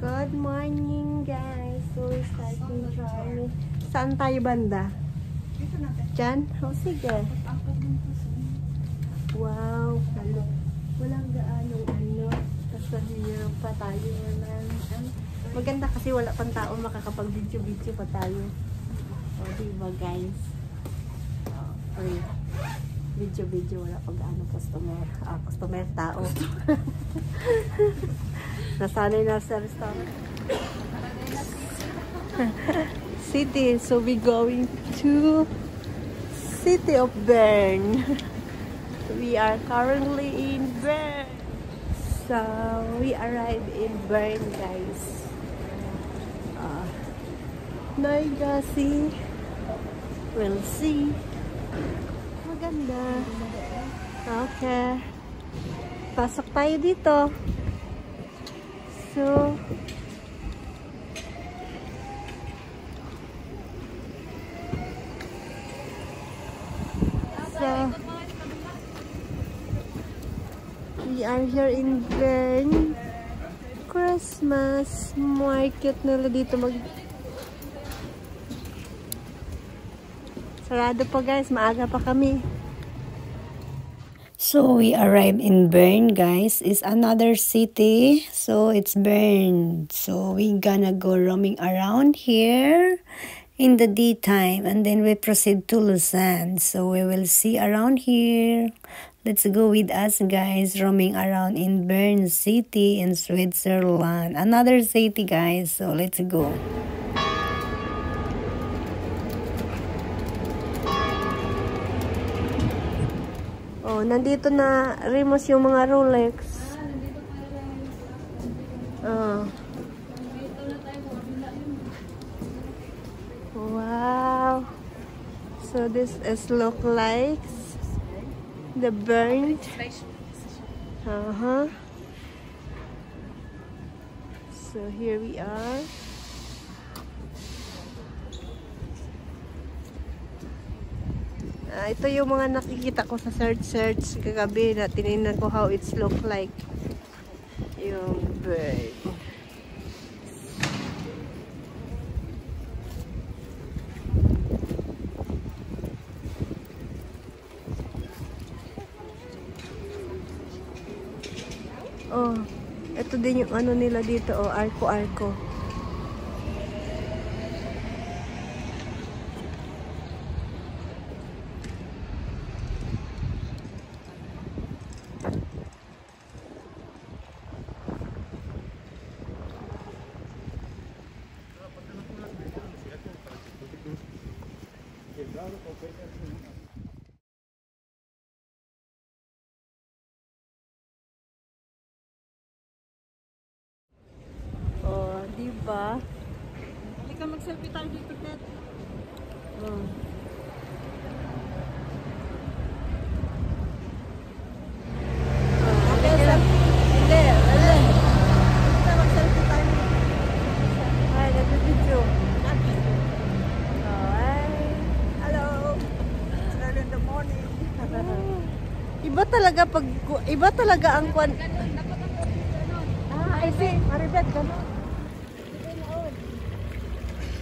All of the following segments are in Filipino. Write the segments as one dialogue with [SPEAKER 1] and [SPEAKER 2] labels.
[SPEAKER 1] Good morning, guys. So, we're starting journey. Saan tayo banda? Diyan? O, sige.
[SPEAKER 2] Ng puso.
[SPEAKER 1] Wow. Halo. Walang gaanong ano. Tapos nahihirap pa tayo. Walang. Maganda kasi wala pang tao makakapag-video-video pa tayo. O, diba, guys? O. Video-video, wala pag ano, customer. Ah, customer, tao. Nasanay na sa restaurant. City. So we going to City of Bern. We are currently in Bern. So we arrived in Bern, guys. Uh, Naigasi. We'll see. Maganda. Okay. Pasok tayo dito. So, so, we are here in Bern. Christmas market nila dito mag Sarado pa guys, maaga pa kami.
[SPEAKER 3] So we arrived in Bern, guys. It's another city. So it's Bern. So we gonna go roaming around here in the daytime and then we proceed to Lausanne. So we will see around here. Let's go with us guys roaming around in Bern city in Switzerland. Another city guys. So let's go.
[SPEAKER 1] Nandito na Rimos yung mga Rolex. Oh. Wow. So this is look like the burnt. Uh-huh. So here we are. Ah, ito yung mga nakikita ko sa search-search kagabi na tinignan ko how it's look like. Yung bird. Oh, ito din yung ano nila dito, oh, arko-arko. Oh, di ba?
[SPEAKER 2] Halika mag-selfie tayo dito, Ted.
[SPEAKER 1] Oh.
[SPEAKER 2] Okay, selfie.
[SPEAKER 1] Hindi, wala.
[SPEAKER 2] Halika mag-selfie tayo.
[SPEAKER 1] Ay, nag-video.
[SPEAKER 2] Lagi.
[SPEAKER 1] Oh, ay.
[SPEAKER 2] Hello. It's early in the morning.
[SPEAKER 1] Iba talaga pag iba talaga ang kwan.
[SPEAKER 2] Ah, I see. Maribet, gano'n.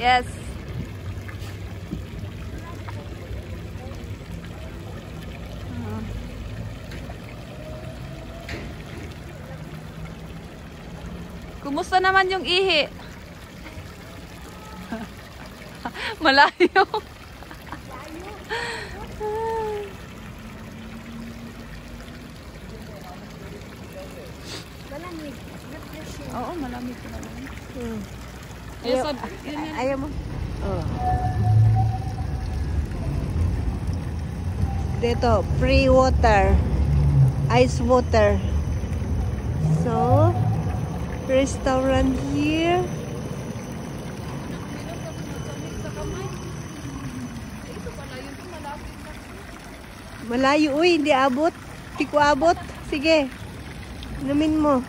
[SPEAKER 1] Yes.
[SPEAKER 4] Kumusta naman yung ihi? Malayo. Oo, malamig ka naman.
[SPEAKER 1] Hmm.
[SPEAKER 4] Ayaw,
[SPEAKER 1] Ayaw, ayaw mo? Oh. Dito, free water. Ice water. So, restaurant here. Malayo, uy, hindi abot. Hindi ko abot. Sige. Inumin mo.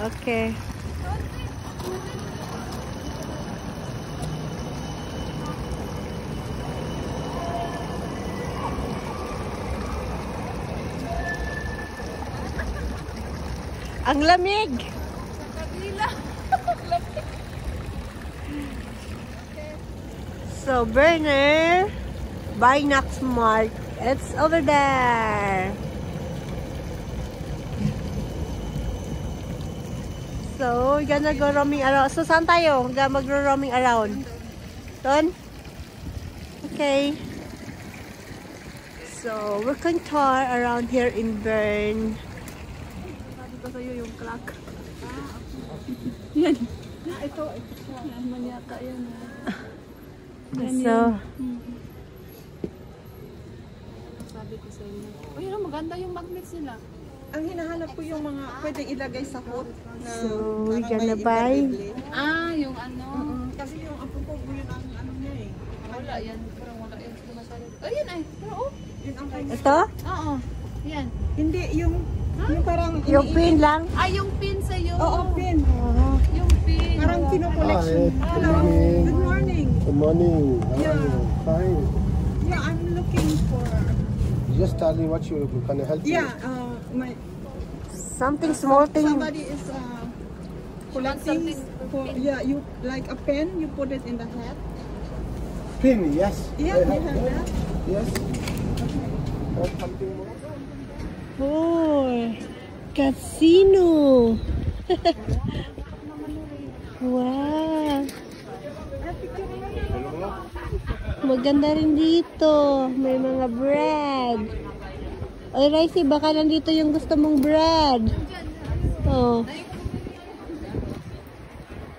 [SPEAKER 1] Okay. Ang lamig!
[SPEAKER 4] Kabila.
[SPEAKER 1] So, Burner, Binox Mart, it's over there. So, we're gonna go roaming around. So, saan tayo? Ga magro-roaming around? Doon? Okay. So, we can tour around here in Bern.
[SPEAKER 4] Sabi ko sa'yo yung clock.
[SPEAKER 2] Ito, ito.
[SPEAKER 4] Yan man yata yan.
[SPEAKER 1] So,
[SPEAKER 4] Sabi ko sa inyo. Uy, ano, maganda yung magnets nila.
[SPEAKER 2] Ang hinahanap ko yung mga pwedeng ilagay sa hood. Na
[SPEAKER 1] So, we
[SPEAKER 2] parang
[SPEAKER 1] gonna
[SPEAKER 2] may
[SPEAKER 1] buy?
[SPEAKER 2] iba-bibli.
[SPEAKER 4] Ah, yung ano.
[SPEAKER 2] Mm, Kasi yung apo ko, yun ang ano niya eh.
[SPEAKER 4] Wala yan. Parang wala yan. Sumasali. Ayun ay. Pero oh.
[SPEAKER 2] Yun ang kanya.
[SPEAKER 1] ito?
[SPEAKER 4] Oo. Yan.
[SPEAKER 2] Hindi, yung, yung parang...
[SPEAKER 1] Yung pin lang?
[SPEAKER 4] Ah, yung pin sa'yo.
[SPEAKER 2] Oo, pin.
[SPEAKER 4] Yung pin.
[SPEAKER 2] Parang kino-collection. Hello,
[SPEAKER 5] good
[SPEAKER 2] morning.
[SPEAKER 5] Good morning. How
[SPEAKER 2] Yeah.
[SPEAKER 5] Fine.
[SPEAKER 2] Yeah, I'm looking for...
[SPEAKER 5] Just tell me what you can I help you.
[SPEAKER 2] Yeah, uh, my...
[SPEAKER 1] Something small thing.
[SPEAKER 2] Somebody is uh, collecting... For, yeah, you like a pen, you put it in the hat.
[SPEAKER 5] Pin, yes.
[SPEAKER 2] Yeah,
[SPEAKER 5] I have
[SPEAKER 2] have
[SPEAKER 5] that. Yes. More?
[SPEAKER 1] Oh, casino. wow. Maganda rin dito. May mga bread. Oy, Raisi, baka nandito yung gusto mong bread. Oh.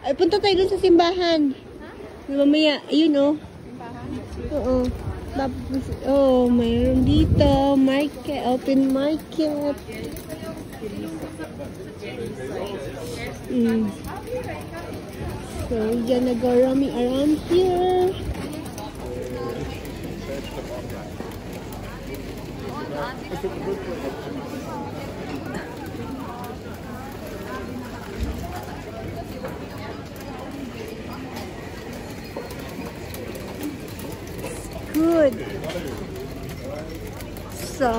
[SPEAKER 1] Ay, punta tayo dun sa simbahan. Mamaya, ayun oh. Oo. Tapos, oh, mayroon dito. Market, open market. Mm. So, we're gonna go roaming around here. Good. So,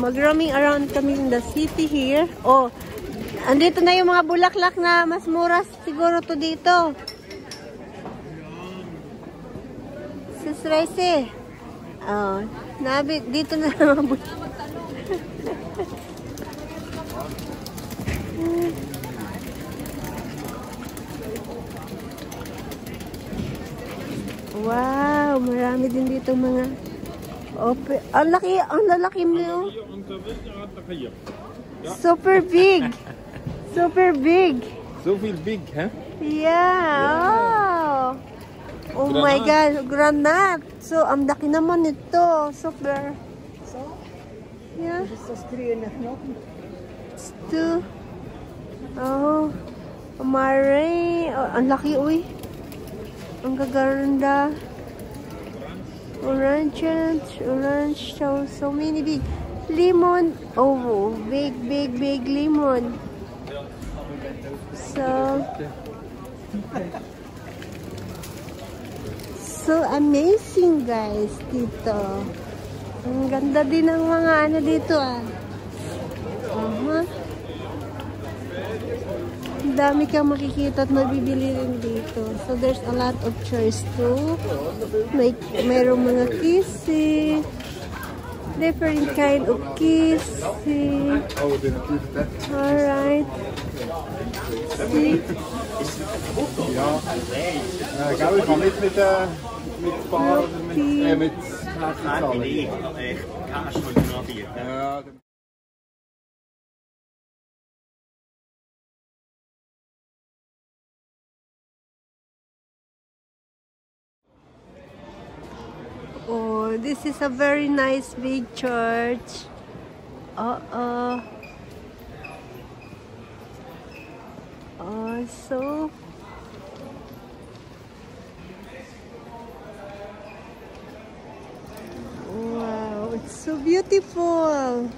[SPEAKER 1] mag-roaming around kami in the city here. Oh, andito na yung mga bulaklak na mas mura siguro to dito. Sis Rese. Oh, nabi, dito na ang mga bulaklak. Wow, marami din dito mga open. Ang laki, ang lalaki mo. Super big. Super big.
[SPEAKER 6] Zoveel big, hè?
[SPEAKER 1] Yeah. Oh, oh my God, granat. So, ang laki naman nito. Super. Yeah. It's two. Oh, Mare. Oh, ang laki, uy. Ang gaganda. Orange, orange, so, so many big. Lemon. Oh, big, big, big lemon. So, so amazing guys dito. Ang ganda din ng mga ano dito ah. Uh-huh. Ang dami kang makikita at mabibili rin dito. So there's a lot of choice too. May mayroong mga kissy. Different kind of kissy. Alright. See?
[SPEAKER 6] Ja. Uh, gaan we gewoon niet met, uh, met sparen, met, eh, met kaartbetalen.
[SPEAKER 7] echt kaas voor de klant hier.
[SPEAKER 6] Ja,
[SPEAKER 1] Oh, this is a very nice big church. Uh-uh. Oh, so... Wow, it's so beautiful.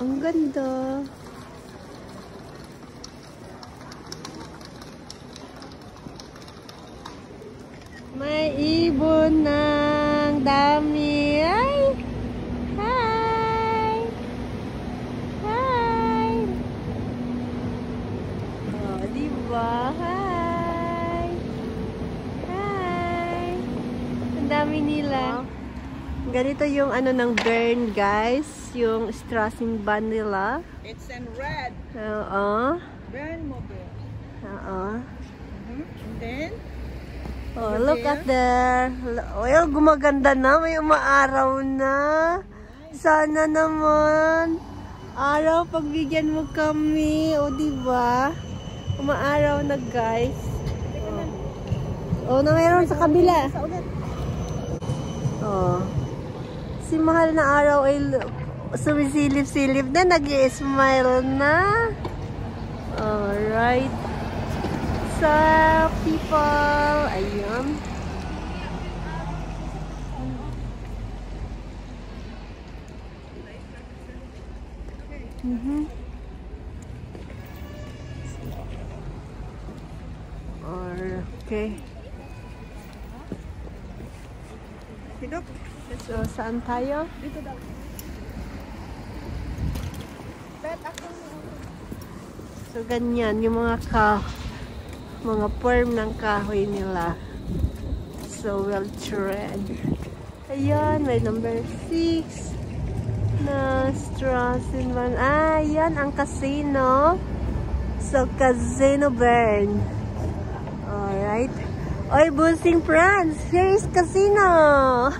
[SPEAKER 1] Ang ganda. May ibon ng dami. Ay! Ganito yung ano ng Bern, guys. Yung strassing bun nila.
[SPEAKER 2] It's in red.
[SPEAKER 1] Oo.
[SPEAKER 2] Burn mobile.
[SPEAKER 1] Oo.
[SPEAKER 2] And then,
[SPEAKER 1] Oh, look at there. Well, gumaganda na. May umaaraw na. Sana naman. Araw, pagbigyan mo kami. O, di ba? Umaaraw na, guys. Oh, na mayroon sa kabila.
[SPEAKER 2] sa ulit.
[SPEAKER 1] Oh. Si mahal na araw ay sumisilip-silip na, nag smile na. Alright. So, people, ayun. Mhm. Or, okay.
[SPEAKER 2] Sidok.
[SPEAKER 1] So, saan tayo?
[SPEAKER 2] Dito daw. Bet ako.
[SPEAKER 1] So, ganyan, yung mga ka mga firm ng kahoy nila. So, well tread. Ayan, may number 6 na Strassenman. Ah, yan ang casino. So, Casino Bern. Alright. Oy, Busing France! Here is casino!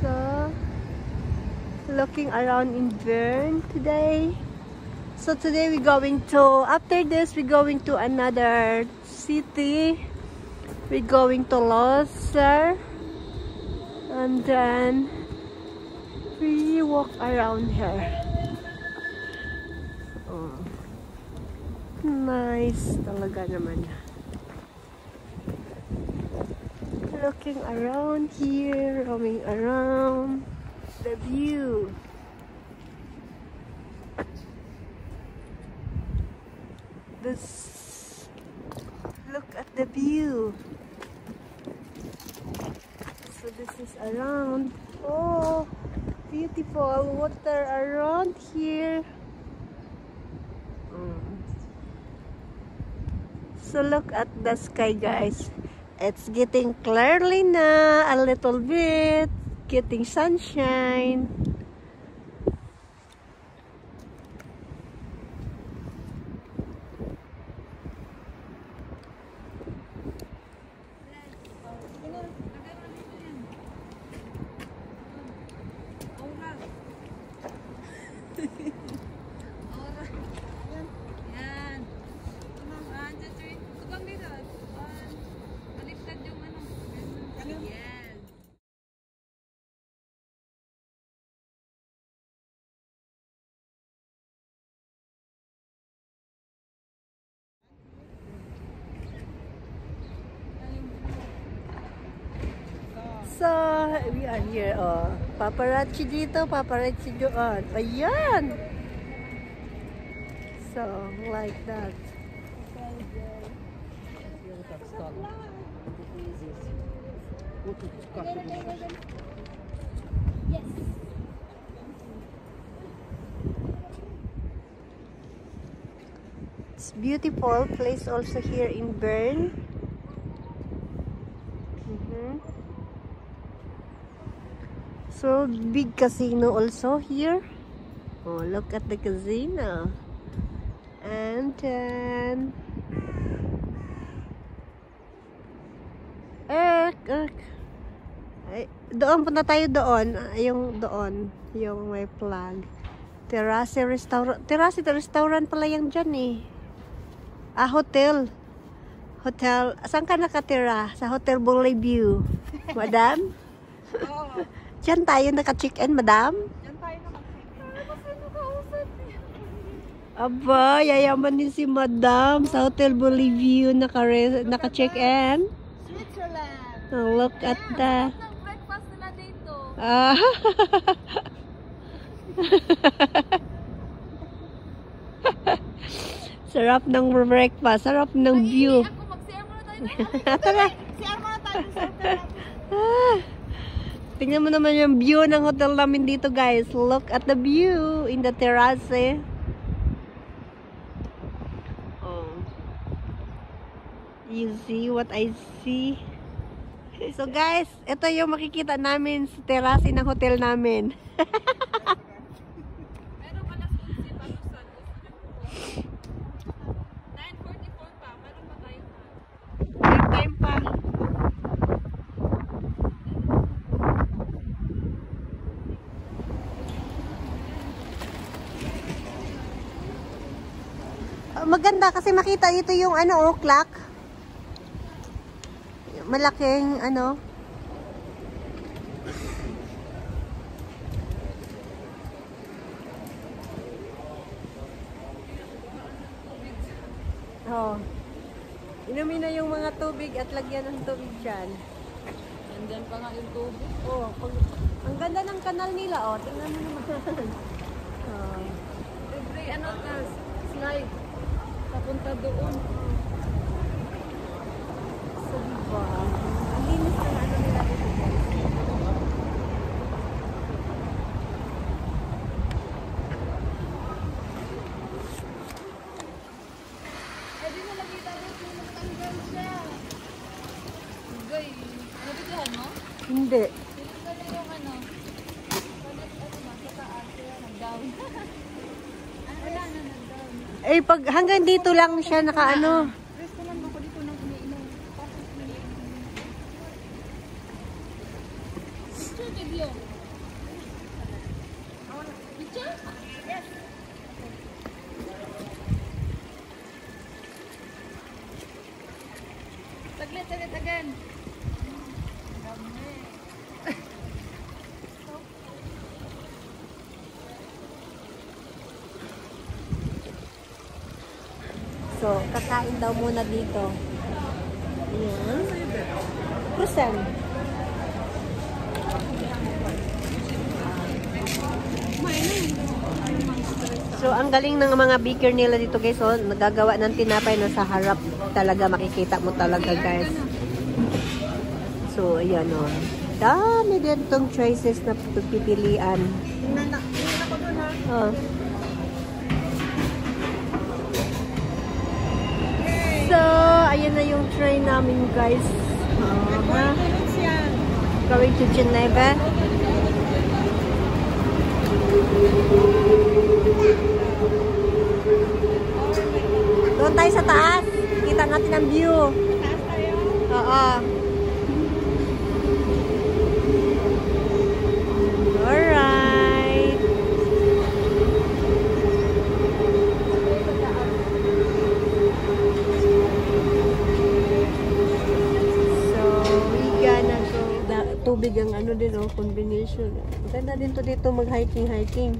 [SPEAKER 1] so, looking around in Bern today. So today we're going to, after this we're going to another city. We're going to Loser. And then we walk around here. Nice talaga naman. Looking around here, roaming around. The view. This look at the view. So this is around. Oh, beautiful water around here. Look at the sky, guys. It's getting clearly now a little bit, getting sunshine. So, we are here. Oh, paparazzi dito, paparazzi doon. Ayan! So, like that. It's beautiful place also here in Bern. So big casino also here. Oh, look at the casino. And then Ek, ek. Ay, doon punta tayo doon, Ah, yung doon, yung may flag. Terrace restaurant. Terrace restaurant pala yung dyan eh. Ah, hotel. Hotel. Saan ka nakatira? Sa Hotel Bulay View. Madam?
[SPEAKER 2] Oo.
[SPEAKER 1] Diyan tayo naka-check-in, madam?
[SPEAKER 2] Yan tayo naman.
[SPEAKER 1] Aba, yayaman din si madam sa Hotel Bolivia naka naka-check-in.
[SPEAKER 2] Switzerland.
[SPEAKER 1] Oh, look at the...
[SPEAKER 4] Ang breakfast nila dito.
[SPEAKER 1] Ah. Sarap ng breakfast, sarap ng view.
[SPEAKER 4] Ako, mag-share muna tayo.
[SPEAKER 1] Tara.
[SPEAKER 2] Siya muna tayo.
[SPEAKER 1] Tingnan mo naman yung view ng hotel namin dito, guys. Look at the view in the terrace. eh. Oh. You see what I see? So guys, ito yung makikita namin sa terrace ng hotel namin.
[SPEAKER 4] Meron alas 11 pa sa 9.44 pa. Meron pa tayo na.
[SPEAKER 1] May time pa. Ah, Maganda kasi makita ito yung ano oh, clock. Malaking ano. Oh. Inumin na yung mga tubig at lagyan ng tubig dyan.
[SPEAKER 4] Nandyan pa nga yung tubig.
[SPEAKER 1] Oh, pag, ang ganda ng kanal nila, oh. Tingnan mo naman. oh.
[SPEAKER 4] Every ano ka, slide. Papunta doon.
[SPEAKER 1] So, diba? Ang linis ng ano nila dito.
[SPEAKER 4] Pwede na tayo kung magtanggal siya. Gay. Nabigyan mo?
[SPEAKER 1] Hindi.
[SPEAKER 4] Dito na lang yung ano. Palit ano ma, sa taas. Kaya nag-down. Ah, Wala na, nag-down.
[SPEAKER 1] Eh, pag hanggang dito lang siya nakaano.
[SPEAKER 4] Rest naman ako dito nang umiinom. Picture video. Picture? Yes. Saglit again. Dami.
[SPEAKER 1] So, kakain daw muna dito. Ayan. Croissant. So, ang galing ng mga baker nila dito guys. So, nagagawa ng tinapay na sa harap talaga. Makikita mo talaga guys. So, ayan o. Dami din tong choices na pagpipilian. Oh. So, ayan na yung train namin guys. Uh, going to Geneva. Doon tayo sa taas. Kita natin ang view. Taas tayo? Oo. Alright. So, we gonna go. Da, tubig ang ano din, oh, combination. Maganda din to dito mag-hiking-hiking.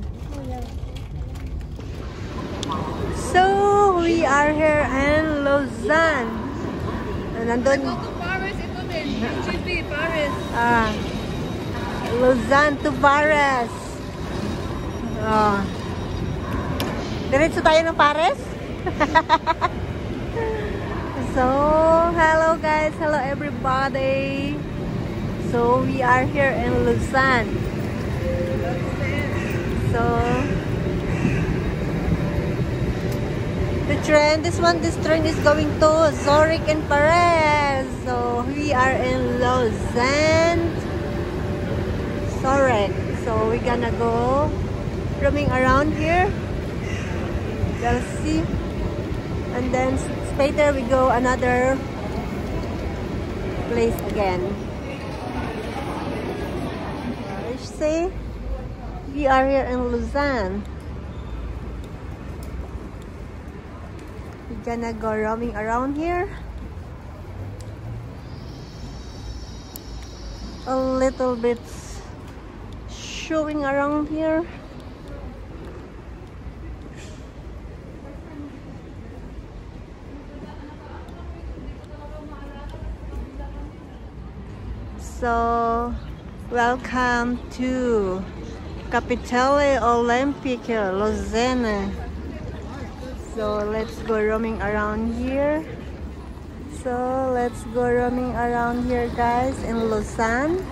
[SPEAKER 1] So, we are here in Lausanne. Ah, Nandun,
[SPEAKER 4] Go to Paris, ito din. UGP, Paris.
[SPEAKER 1] ah, Lausanne to Paris. Ah. Diretso tayo ng Paris? so, hello guys. Hello everybody. So, we are here in Lausanne. So, the train, this one, this train is going to Zurich and Paris. So, we are in Lausanne. Zurich. So, we're gonna go roaming around here. We'll see. And then later we go another place again. Let's We are here in Lausanne. We're gonna go roaming around here. A little bit showing around here. So, welcome to Capitale Olympique, Lausanne. So, let's go roaming around here. So, let's go roaming around here, guys, in Lausanne.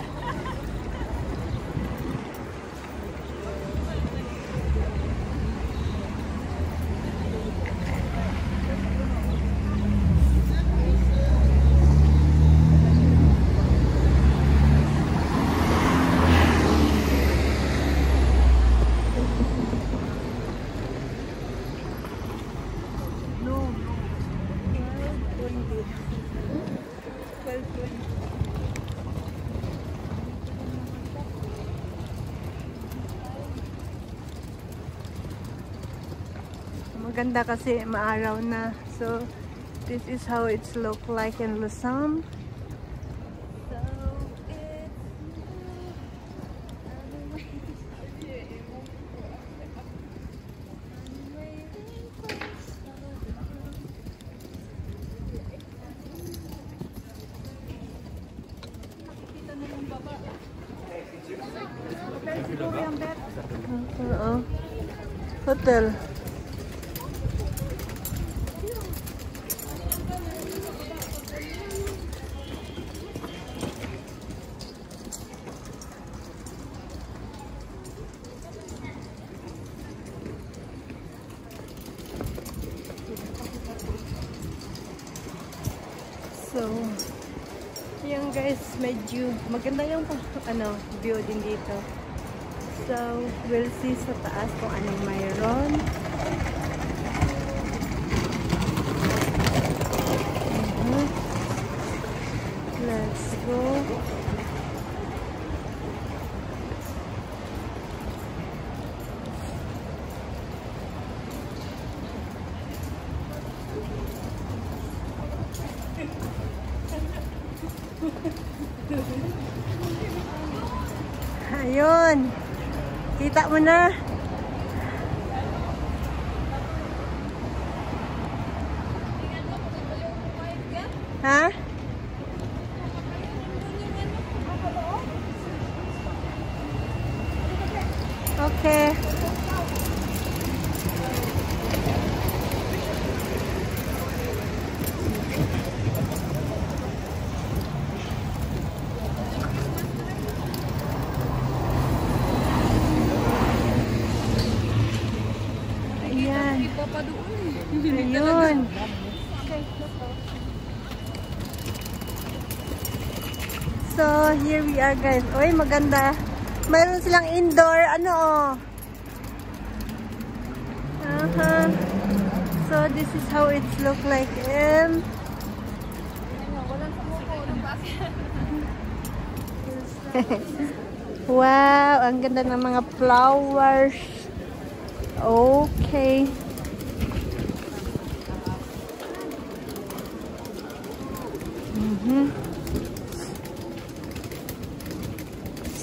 [SPEAKER 1] Maganda kasi maaraw na. So, this is how it's look like in Luzon. Hotel. Maganda yung ano, view din dito. So, we'll see sa taas kung anong mayroon. Mhm. Let's go. Ayun. Mo na. Ha? Okay. Ayan.
[SPEAKER 4] Iba pa doon eh.
[SPEAKER 1] Ayun. So, are guys. Uy, maganda. Mayroon silang indoor, ano oh. Aha. So, this is how it look like. And, wow, ang ganda ng mga flowers. Okay. Mhm.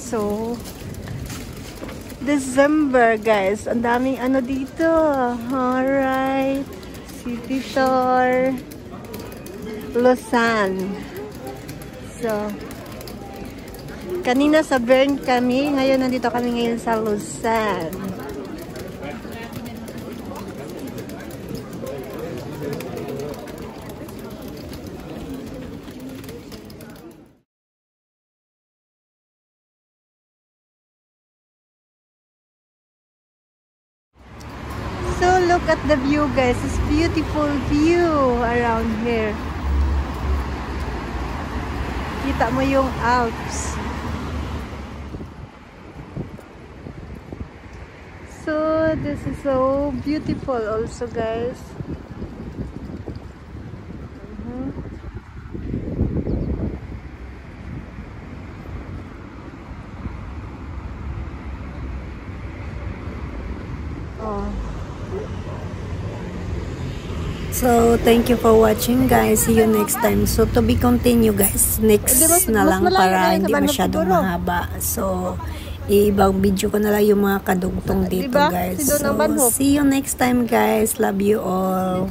[SPEAKER 1] So, December, guys. Ang daming ano dito. Alright. City Tour. Lausanne. So, kanina sa Bern kami. Ngayon, nandito kami ngayon sa Lausanne. So look at the view guys. It's beautiful view around here. Kita mo yung Alps. So this is so beautiful also guys. Mhm. Oh.
[SPEAKER 3] So, thank you for watching guys. See you next time. So, to be continue guys. Next na lang para hindi masyadong mahaba. So, ibang video ko na lang yung mga kadugtong dito
[SPEAKER 1] Diba?
[SPEAKER 3] guys.
[SPEAKER 1] Don ang
[SPEAKER 3] So, see you next time guys. Love you all.